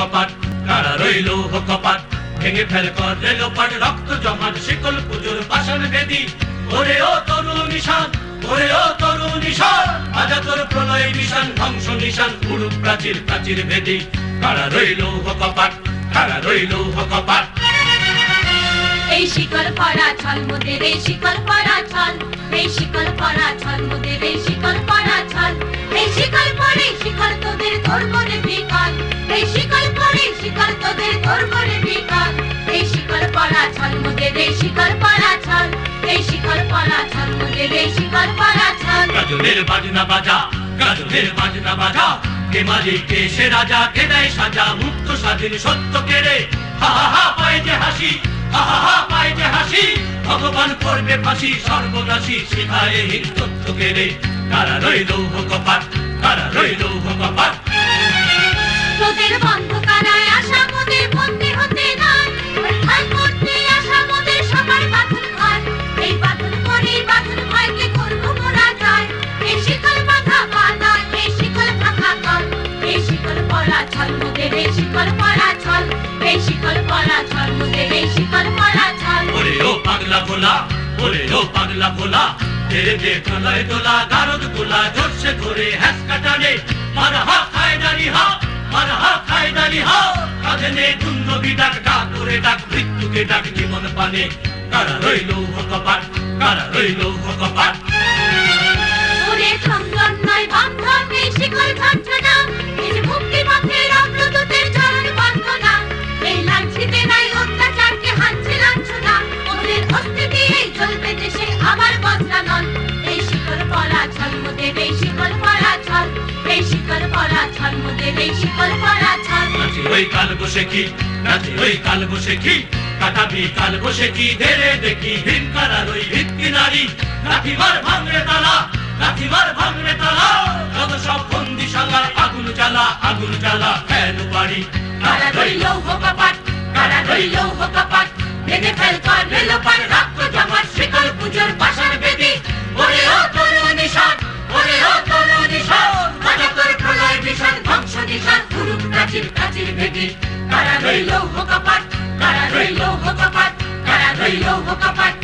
কপাট কারা রইল কপাট ভেঙে ফেল কর রেলোপাট রক্ত জমাট, শিকল পুজোর পাষাণ বেদি ওরে ও তরু নিশান ওরে ও তরু নিশান আজা তোর প্রলয় নিশান ধ্বংস নিশান উড়ুক প্রাচীর প্রাচীর বেদি কারা রইল কপাট কারা রইল কপাট এই শিকল পরা ছল, মোদের এই শিকল পরা ছল, এই শিকল পরা ছল, মোদের গাজনের বাজনা বাজা গাজনের বাজনা বাজা। কে মালিক, কে সে রাজা, কে দেয় সাজা, মুক্ত স্বাধীন সত্য কেড়ে হা হা হা, পায় যে হাসি ভগবান করবে ফাঁসি, সর্বনাশী শিখায় হিন কেড়ে কারা রইল কপাট কারা রইল কপাট তোদের বন্ধ কারায় শিকল পরা ছল এই শিকল পরা ছল মোদের এই শিকল পরা ছল। ওরে ও পাগলা ভোলা ওরে ও পাগলা ভোলা তেরে দে তলায় তোলা গারদ তোলা জোরসে ধরে হ্যাস কাটানে মারা হা খায় দাঁড়ি হা মারা হা খায় দাঁড়ি হা কাঁধে দুন্দবি ডাক ডাক করে ডাক মৃত্যুকে ডাক জীবন পানে। কারা রইল কপাট কারা রইল কপাট ওরে চন্দন নয় বন্ধন এই শিকল ঝঞ্ঝনা এই শিকল পরা ছল নাচে ওই কাল বসে কি? নাচে ওই কাল বসে কি? কাটাবি কাল বসে কি? ধেরে দেখি ভিন কারার ওই ভিত্তি নারী। লাঠিমার ভাঙড়ে তালা লাঠিমার ভাঙড়ে তালা। যত সব বন্দি বন্দিশালা আগুন জ্বালা আগুন জ্বালা ফেল বাড়ি। কারা রইল কপাট কারা রইল কপাট ভেঙে ফেল কর রেল পার রক্ত জমাট শিকল পুজোর পাশার কারা রইল কপাট